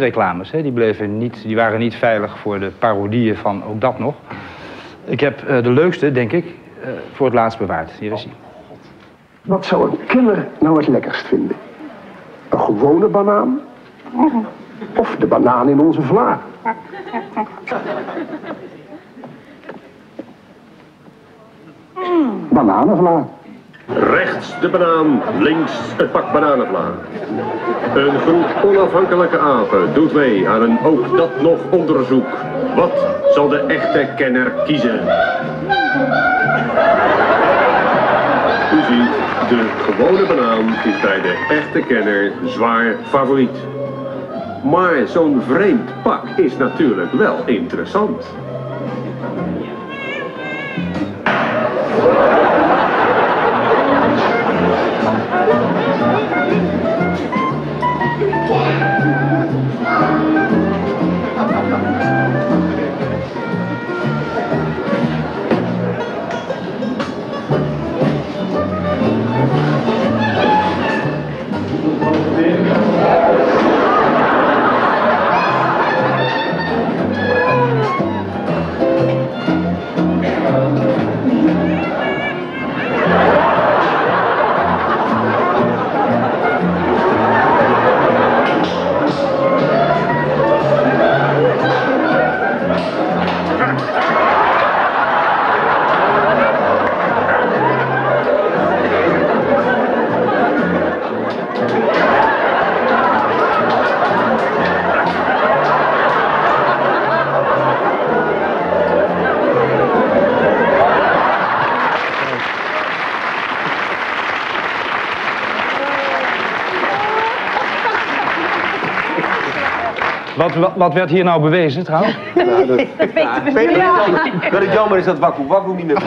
reclames. Hè. Die, bleven niet, die waren niet veilig voor de parodieën van ook dat nog. Ik heb eh, de leukste, denk ik, eh, voor het laatst bewaard. Hier is hij. Wat zou een killer nou het lekkerst vinden? Een gewone banaan? Of de banaan in onze vla? Bananenvla. Rechts de banaan, links het pak bananenvla. Een groep onafhankelijke apen doet mee aan een ook dat nog onderzoek. Wat zal de echte kenner kiezen? U ziet, de gewone banaan is bij de echte kenner zwaar favoriet. Maar zo'n vreemd pak is natuurlijk wel interessant. Wat, wat, wat werd hier nou bewezen trouwens? Dat weten we. Dat het jammer is dat Wakku Wakku niet meer